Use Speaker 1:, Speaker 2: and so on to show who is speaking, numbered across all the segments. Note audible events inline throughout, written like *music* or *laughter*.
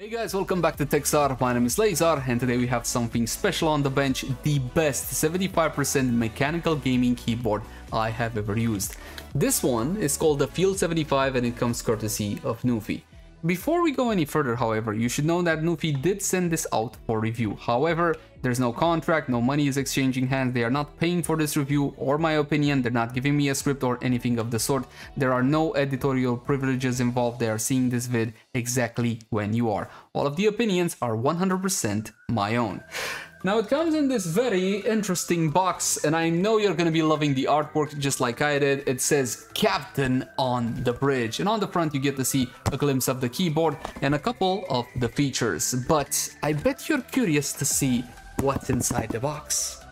Speaker 1: Hey guys, welcome back to Techstar. My name is Leyzar and today we have something special on the bench, the best 75% mechanical gaming keyboard I have ever used. This one is called the Field 75 and it comes courtesy of NuPhy. Before we go any further, however, you should know that NuPhy did send this out for review. However, there's no contract, no money is exchanging hands, they are not paying for this review or my opinion, they're not giving me a script or anything of the sort. There are no editorial privileges involved, they are seeing this vid exactly when you are. All of the opinions are 100% my own. Now it comes in this very interesting box and I know you're gonna be loving the artwork just like I did. It says Captain on the bridge and on the front you get to see a glimpse of the keyboard and a couple of the features. But I bet you're curious to see what's inside the box.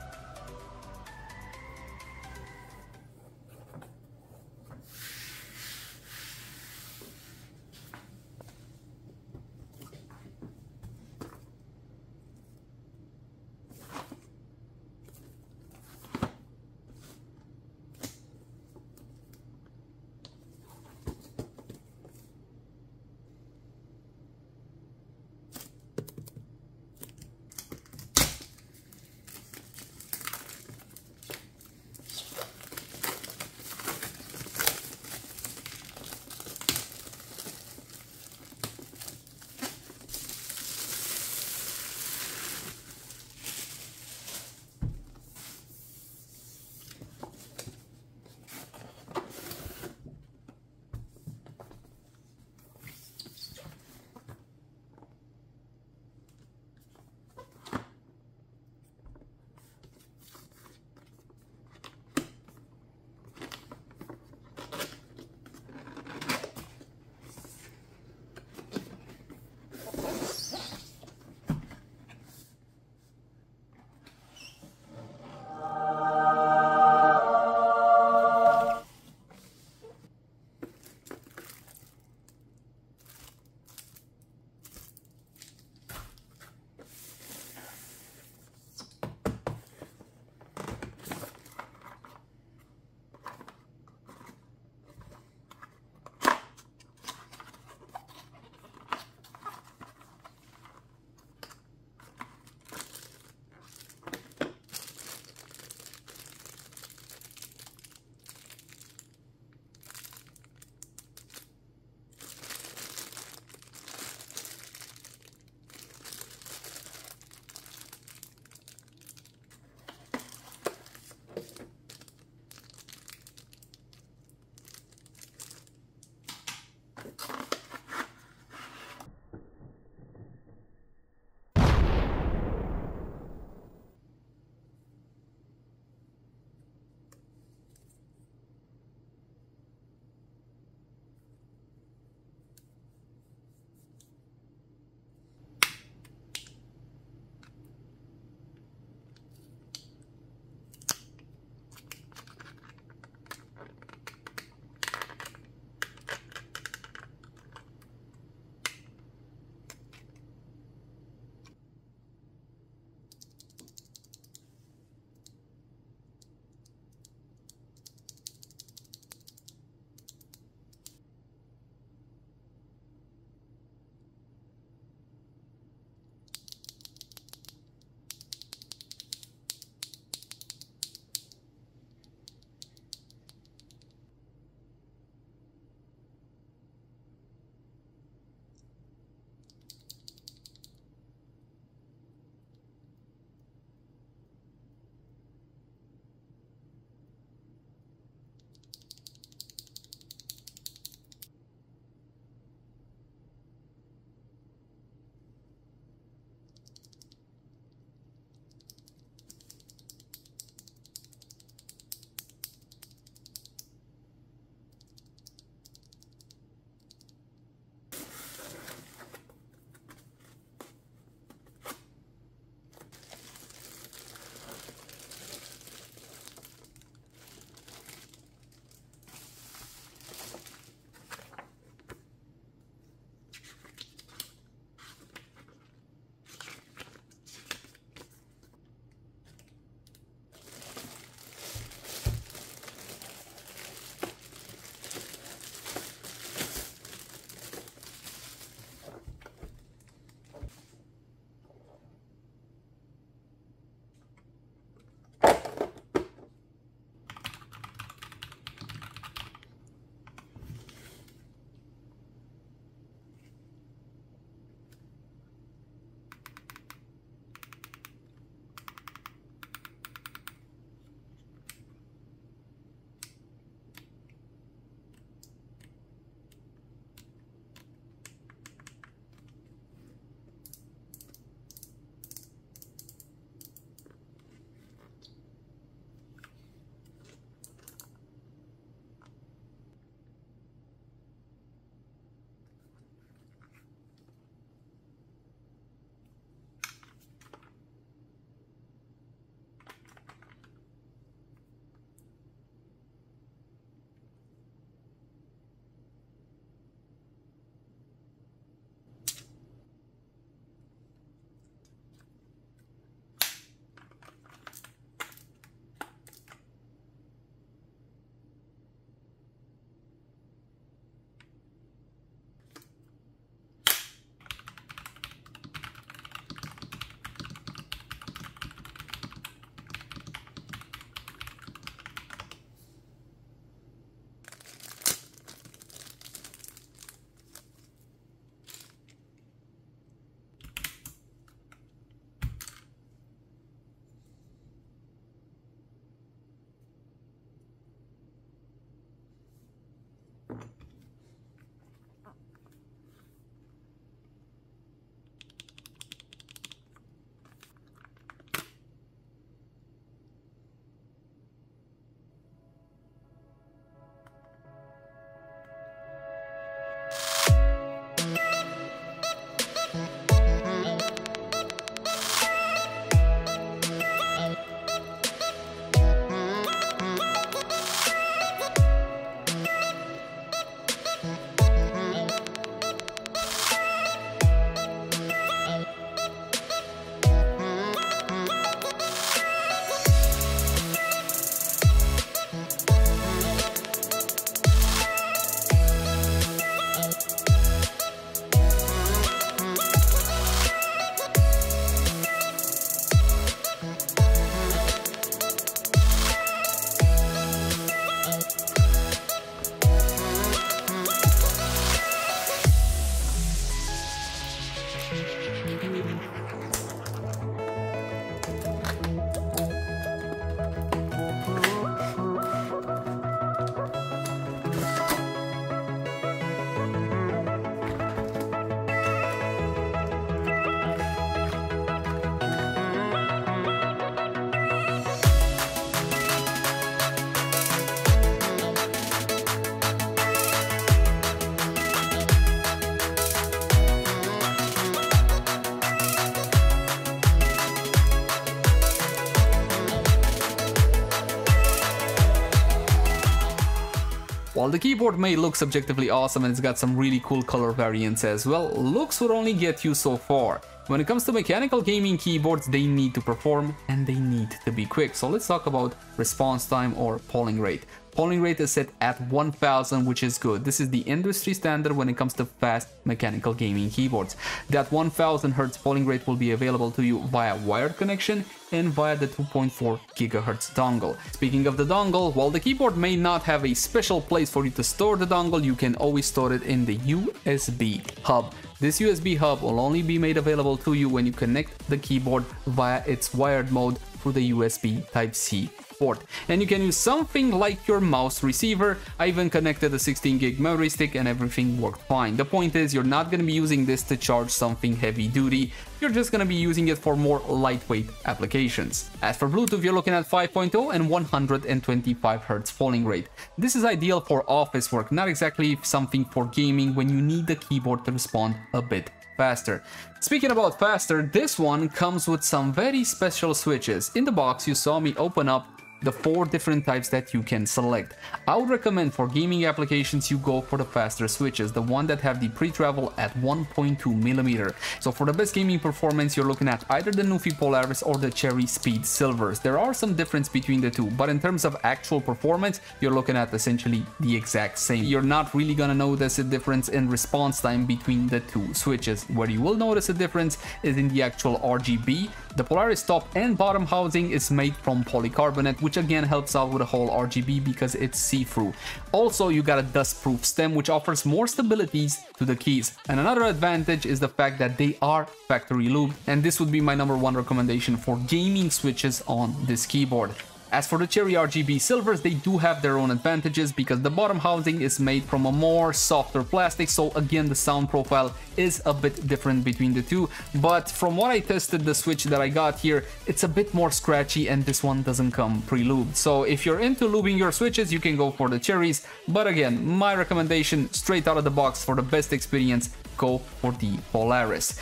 Speaker 1: While the keyboard may look subjectively awesome and it's got some really cool color variants as well, looks would only get you so far. When it comes to mechanical gaming keyboards, they need to perform and they need to be quick. So let's talk about response time or polling rate. Polling rate is set at 1000, which is good. This is the industry standard when it comes to fast mechanical gaming keyboards. That 1000 Hz polling rate will be available to you via wired connection and via the 2.4 GHz dongle. Speaking of the dongle, while the keyboard may not have a special place for you to store the dongle, you can always store it in the USB hub. This USB hub will only be made available to you when you connect the keyboard via its wired mode through the USB Type-C port. And you can use something like your mouse receiver. I even connected a 16 gig memory stick and everything worked fine. The point is you're not going to be using this to charge something heavy duty. You're just going to be using it for more lightweight applications. As for Bluetooth, you're looking at 5.0 and 125 Hz polling rate. This is ideal for office work, not exactly something for gaming when you need the keyboard to respond a bit faster. Speaking about faster, this one comes with some very special switches. In the box you saw me open up the four different types that you can select. I would recommend for gaming applications you go for the faster switches, the one that have the pre-travel at 1.2 millimeter. So for the best gaming performance, you're looking at either the NuPhy Polaris or the Cherry Speed Silvers. There are some difference between the two, but in terms of actual performance, you're looking at essentially the exact same. You're not really gonna notice a difference in response time between the two switches. Where you will notice a difference is in the actual RGB. The Polaris top and bottom housing is made from polycarbonate, which again helps out with the whole RGB because it's see-through. Also, you got a dust-proof stem, which offers more stabilities to the keys. And another advantage is the fact that they are factory lubed, and this would be my number one recommendation for gaming switches on this keyboard. As for the Cherry RGB silvers, they do have their own advantages because the bottom housing is made from a more softer plastic, so again the sound profile is a bit different between the two, but from what I tested the switch that I got here, it's a bit more scratchy and this one doesn't come pre-lubed. So if you're into lubing your switches, you can go for the Cherries, but again, my recommendation straight out of the box for the best experience, go for the Polaris.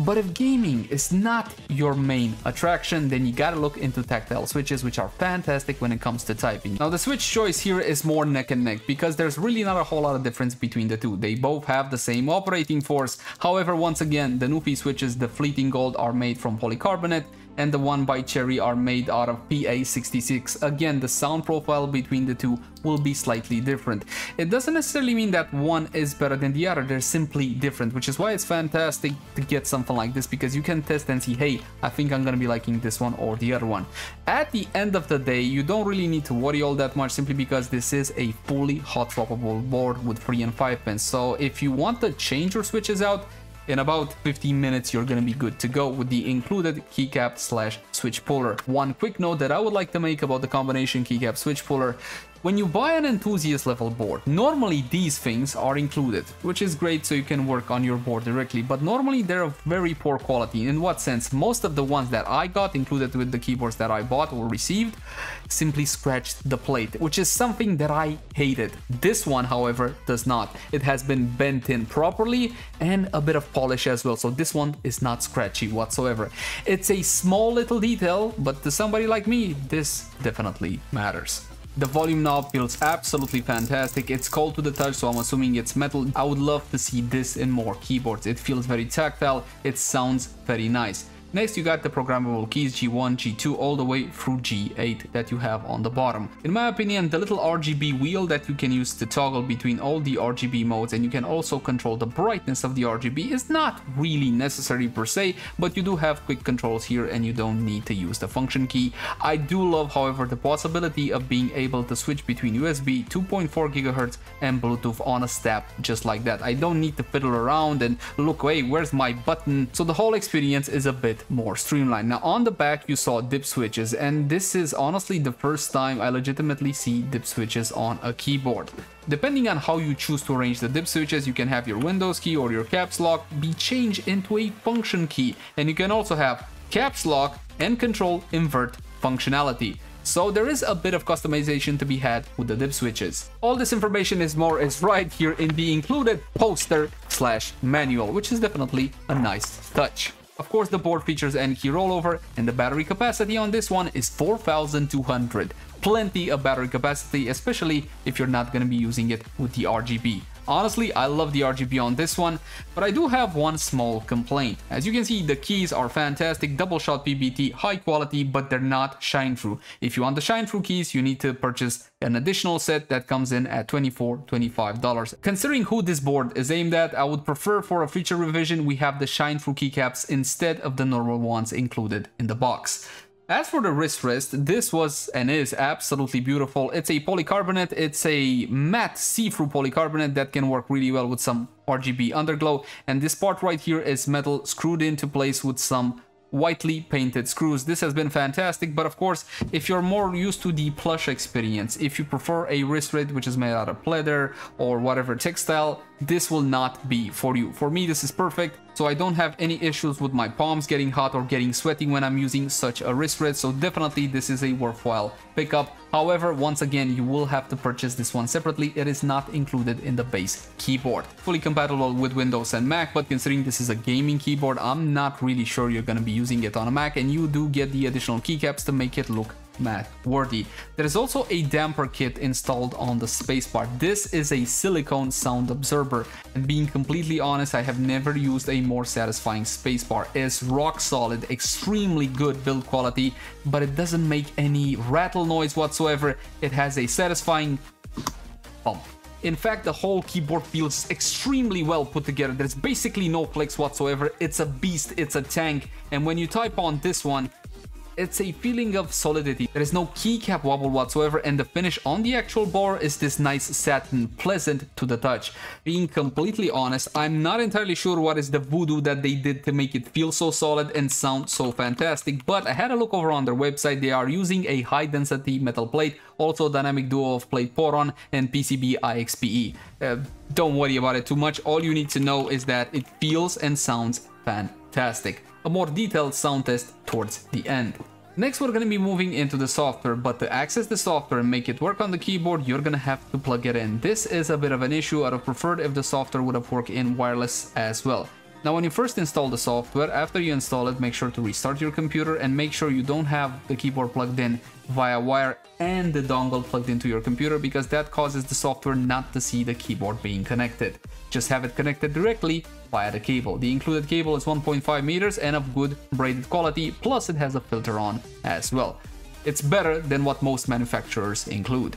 Speaker 1: But if gaming is not your main attraction, then you gotta look into tactile switches, which are fantastic when it comes to typing. Now the switch choice here is more neck and neck, because there's really not a whole lot of difference between the two. They both have the same operating force. However, once again, the NuPhy switches, the Fleeting Gold, are made from polycarbonate, and the one by Cherry are made out of PA66. Again, the sound profile between the two will be slightly different. It doesn't necessarily mean that one is better than the other, they're simply different, which is why it's fantastic to get something like this because you can test and see, hey, I think I'm gonna be liking this one or the other one. At the end of the day, you don't really need to worry all that much simply because this is a fully hot swappable board with 3 and 5 pins. So if you want to change your switches out, in about 15 minutes, you're gonna be good to go with the included keycap slash switch puller. One quick note that I would like to make about the combination keycap switch puller when you buy an enthusiast level board, normally these things are included, which is great so you can work on your board directly, but normally they're of very poor quality. In what sense? Most of the ones that I got included with the keyboards that I bought or received simply scratched the plate, which is something that I hated. This one, however, does not. It has been bent in properly and a bit of polish as well, so this one is not scratchy whatsoever. It's a small little detail, but to somebody like me, this definitely matters. The volume knob feels absolutely fantastic. It's cold to the touch, so I'm assuming it's metal. I would love to see this in more keyboards. It feels very tactile. It sounds very nice. Next you got the programmable keys G1, G2 all the way through G8 that you have on the bottom. In my opinion the little RGB wheel that you can use to toggle between all the RGB modes and you can also control the brightness of the RGB is not really necessary per se but you do have quick controls here and you don't need to use the function key. I do love however the possibility of being able to switch between USB 2.4 GHz and Bluetooth on a step just like that. I don't need to fiddle around and look, hey, where's my button? So the whole experience is a bit more streamlined. Now on the back you saw dip switches and this is honestly the first time I legitimately see dip switches on a keyboard. Depending on how you choose to arrange the dip switches, you can have your Windows key or your caps lock be changed into a function key and you can also have caps lock and control invert functionality. So there is a bit of customization to be had with the dip switches. All this information is more is right here in the included poster slash manual, which is definitely a nice touch. Of course, the board features N-key rollover and the battery capacity on this one is 4200. Plenty of battery capacity, especially if you're not going to be using it with the RGB. Honestly, I love the RGB on this one, but I do have one small complaint. As you can see, the keys are fantastic, double shot PBT, high quality, but they're not shine through. If you want the shine through keys, you need to purchase an additional set that comes in at $24, $25. Considering who this board is aimed at, I would prefer for a future revision we have the shine through keycaps instead of the normal ones included in the box. As for the wrist rest, this was and is absolutely beautiful. It's a polycarbonate, it's a matte see-through polycarbonate that can work really well with some RGB underglow. And this part right here is metal screwed into place with some whitely painted screws. This has been fantastic, but of course, if you're more used to the plush experience, if you prefer a wrist rig which is made out of leather or whatever textile, this will not be for you. For me, this is perfect, so I don't have any issues with my palms getting hot or getting sweaty when I'm using such a wrist rig, so definitely this is a worthwhile pickup. However, once again, you will have to purchase this one separately. It is not included in the base keyboard. Fully compatible with Windows and Mac, but considering this is a gaming keyboard, I'm not really sure you're going to be using it on a Mac, and you do get the additional keycaps to make it look Mac worthy. There is also a damper kit installed on the spacebar. This is a silicone sound absorber and being completely honest I have never used a more satisfying spacebar. It's rock solid, extremely good build quality but it doesn't make any rattle noise whatsoever. It has a satisfying bump. In fact, the whole keyboard feels extremely well put together. There's basically no flex whatsoever. It's a beast, it's a tank. And when you type on this one, it's a feeling of solidity. There is no keycap wobble whatsoever and the finish on the actual bar is this nice satin, pleasant to the touch. Being completely honest, I'm not entirely sure what is the voodoo that they did to make it feel so solid and sound so fantastic, but I had a look over on their website, they are using a high density metal plate, also dynamic duo of plate Poron and PCB IXPE. Uh, don't worry about it too much, all you need to know is that it feels and sounds fantastic a more detailed sound test towards the end. Next we're gonna be moving into the software, but to access the software and make it work on the keyboard, you're gonna have to plug it in. This is a bit of an issue, I'd have preferred if the software would have worked in wireless as well. Now when you first install the software, after you install it, make sure to restart your computer and make sure you don't have the keyboard plugged in via wire and the dongle plugged into your computer because that causes the software not to see the keyboard being connected. Just have it connected directly via the cable. The included cable is 1.5 meters and of good braided quality, plus it has a filter on as well. It's better than what most manufacturers include.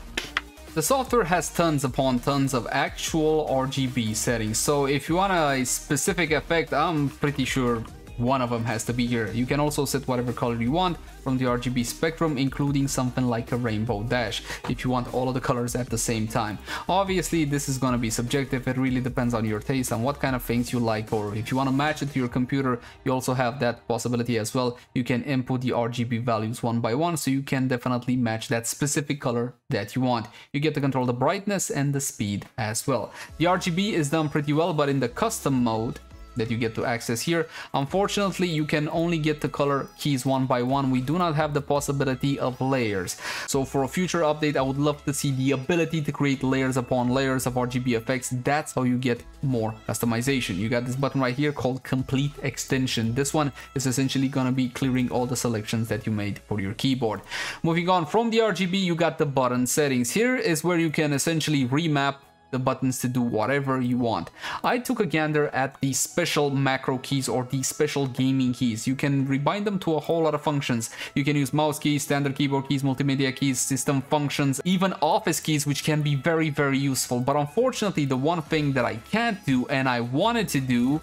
Speaker 1: The software has tons upon tons of actual RGB settings, so if you want a specific effect, I'm pretty sure one of them has to be here. You can also set whatever color you want from the RGB spectrum, including something like a rainbow dash, if you want all of the colors at the same time. Obviously, this is gonna be subjective, it really depends on your taste and what kind of things you like, or if you wanna match it to your computer, you also have that possibility as well. You can input the RGB values one by one, so you can definitely match that specific color that you want. You get to control the brightness and the speed as well. The RGB is done pretty well, but in the custom mode, that you get to access here. Unfortunately, you can only get the color keys one by one. We do not have the possibility of layers. So for a future update, I would love to see the ability to create layers upon layers of RGB effects. That's how you get more customization. You got this button right here called complete extension. This one is essentially going to be clearing all the selections that you made for your keyboard. Moving on from the RGB, you got the button settings. Here is where you can essentially remap the buttons to do whatever you want. I took a gander at the special macro keys or the special gaming keys. You can rebind them to a whole lot of functions. You can use mouse keys, standard keyboard keys, multimedia keys, system functions, even office keys, which can be very, very useful. But unfortunately, the one thing that I can't do and I wanted to do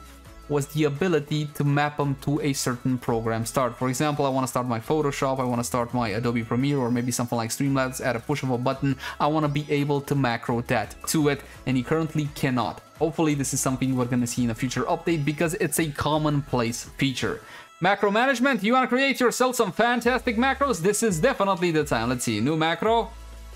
Speaker 1: was the ability to map them to a certain program start. For example, I want to start my Photoshop, I want to start my Adobe Premiere or maybe something like Streamlabs at a push of a button. I want to be able to macro that to it and you currently cannot. Hopefully this is something we're going to see in a future update because it's a commonplace feature. Macro management, you want to create yourself some fantastic macros? This is definitely the time. Let's see, new macro,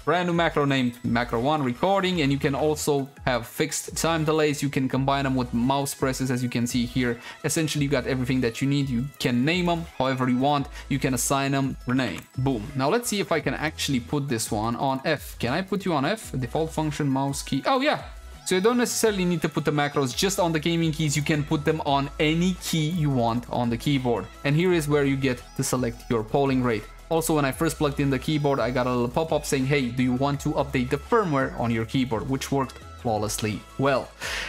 Speaker 1: brand new macro named macro 1 recording and you can also have fixed time delays. You can combine them with mouse presses as you can see here. Essentially you got everything that you need. You can name them however you want. You can assign them rename. Boom. Now let's see if i can actually put this one on f. Can i put you on f? Default function mouse key. Oh yeah. So you don't necessarily need to put the macros just on the gaming keys, you can put them on any key you want on the keyboard. And here is where you get to select your polling rate. Also, when I first plugged in the keyboard, I got a little pop-up saying, hey, do you want to update the firmware on your keyboard, which worked flawlessly well.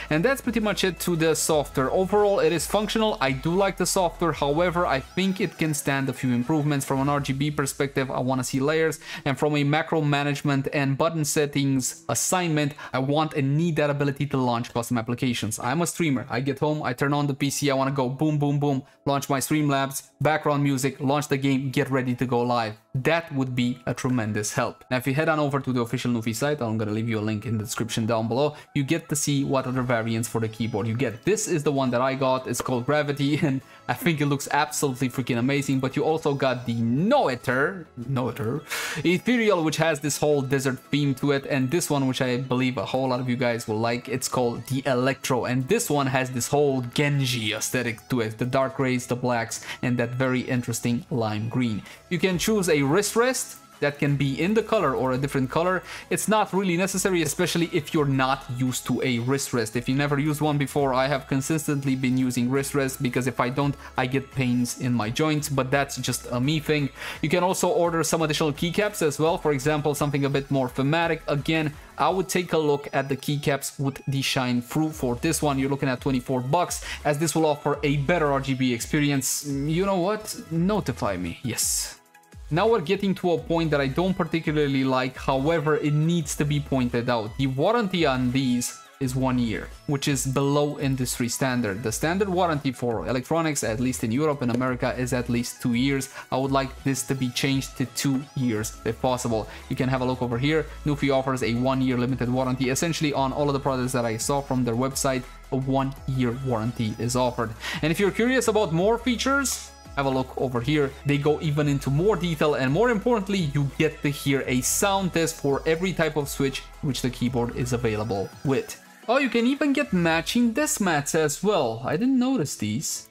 Speaker 1: And that's pretty much it to the software. Overall, it is functional. I do like the software. However, I think it can stand a few improvements. From an RGB perspective, I want to see layers. And from a macro management and button settings assignment, I want and need that ability to launch custom applications. I'm a streamer. I get home, I turn on the PC, I want to go boom, boom, boom, launch my Streamlabs, background music, launch the game, get ready to go live. That would be a tremendous help. Now, if you head on over to the official NuPhy site, I'm going to leave you a link in the description down below you get to see what other variants for the keyboard you get. This is the one that I got, it's called Gravity, *laughs* and I think it looks absolutely freaking amazing, but you also got the Noether, Noether, Ethereal, which has this whole desert theme to it, and this one, which I believe a whole lot of you guys will like, it's called the Electro, and this one has this whole Genji aesthetic to it, the dark grays, the blacks, and that very interesting lime green. You can choose a wrist rest, that can be in the color or a different color. It's not really necessary, especially if you're not used to a wrist rest. If you never used one before, I have consistently been using wrist rest because if I don't, I get pains in my joints, but that's just a me thing. You can also order some additional keycaps as well. For example, something a bit more thematic. Again, I would take a look at the keycaps with the shine through. For this one, you're looking at 24 bucks, as this will offer a better RGB experience. Mm, you know what? Notify me. Yes. Now we're getting to a point that I don't particularly like, however, it needs to be pointed out. The warranty on these is one year, which is below industry standard. The standard warranty for electronics, at least in Europe and America, is at least two years. I would like this to be changed to two years if possible. You can have a look over here. NuPhy offers a one year limited warranty. Essentially on all of the products that I saw from their website, a one year warranty is offered. And if you're curious about more features, have a look over here. They go even into more detail and more importantly, you get to hear a sound test for every type of switch which the keyboard is available with. Oh, you can even get matching desk mats as well. I didn't notice these.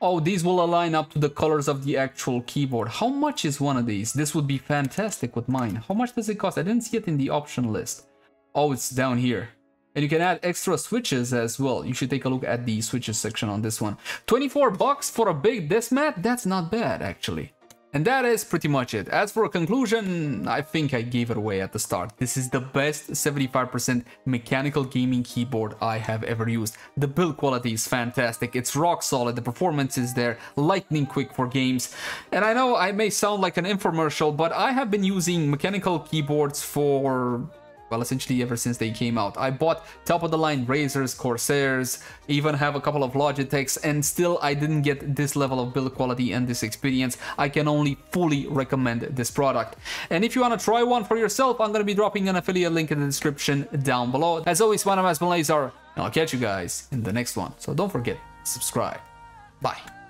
Speaker 1: Oh, these will align up to the colors of the actual keyboard. How much is one of these? This would be fantastic with mine. How much does it cost? I didn't see it in the option list. Oh, it's down here. And you can add extra switches as well. You should take a look at the switches section on this one. 24 bucks for a big desk mat? That's not bad, actually. And that is pretty much it. As for a conclusion, I think I gave it away at the start. This is the best 75% mechanical gaming keyboard I have ever used. The build quality is fantastic, it's rock solid, the performance is there, lightning quick for games. And I know I may sound like an infomercial, but I have been using mechanical keyboards for well, essentially ever since they came out. I bought top of the line Razers, Corsairs, even have a couple of Logitechs, and still I didn't get this level of build quality and this experience. I can only fully recommend this product. And if you want to try one for yourself, I'm going to be dropping an affiliate link in the description down below. As always, my name is Malazar, and I'll catch you guys in the next one. So don't forget, subscribe. Bye.